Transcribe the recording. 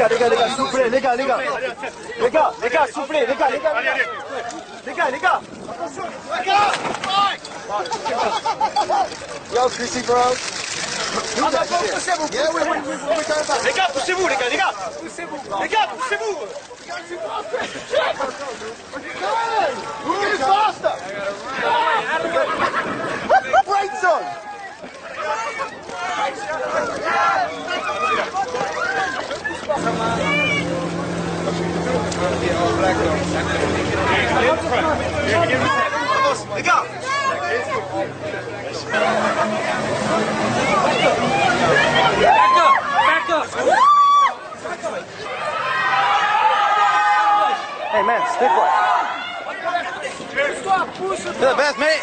Les gars, les gars, s'il vous plaît, les gars, les gars. Les gars, les gars, s'il vous plaît, les gars, les gars. Allez, allez. Les gars, les gars. Yo, Chrissy, bro. Poussez-vous, yeah, we going back. Les gars, poussez-vous, les gars, les gars. Poussez-vous. Les gars, poussez-vous. Move Hey man, stick one. To the best, mate.